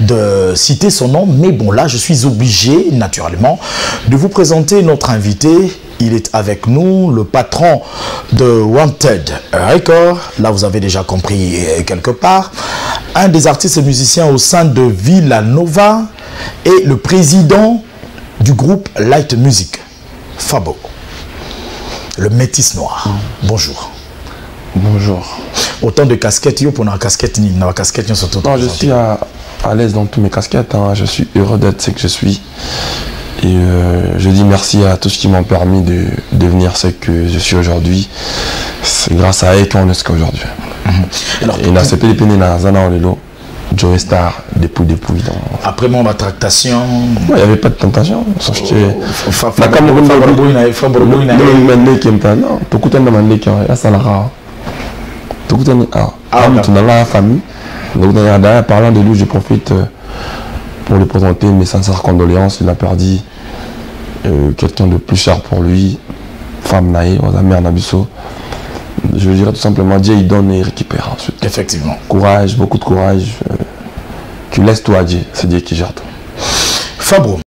de citer son nom, mais bon là je suis obligé naturellement de vous présenter notre invité. Il est avec nous, le patron de Wanted Record. Là, vous avez déjà compris euh, quelque part. Un des artistes et musiciens au sein de Villanova et le président du groupe Light Music, Fabo. Le métis noir. Bonjour. Bonjour. Autant de casquettes, yo pour la casquette ni la casquette surtout. Non, je suis à, à l'aise dans toutes mes casquettes. hein. Je suis heureux d'être ce que je suis. Et euh, je dis merci à tous qui m'ont permis de devenir ce que je suis aujourd'hui. C'est grâce à eux qu'on est ce qu'aujourd'hui. Alors, Et na zana olelo Joe Star depuis donc après mon tractation, il n'y avait pas de tentation j'étais Fa- na mutu na nga ya famille. D'ailleurs parlant de lui je profite euh, pour lui présenter mes sincères condoléances. Il a perdu euh, quelqu'un de plus cher pour lui. Femme naïe mère na biso je dirais tout simplement Dieu il donne et il récupère ensuite. Effectivement. courage beaucoup de courage euh, tu laisses tout à Dieu. C'est Dieu qui gère tout. Fabro,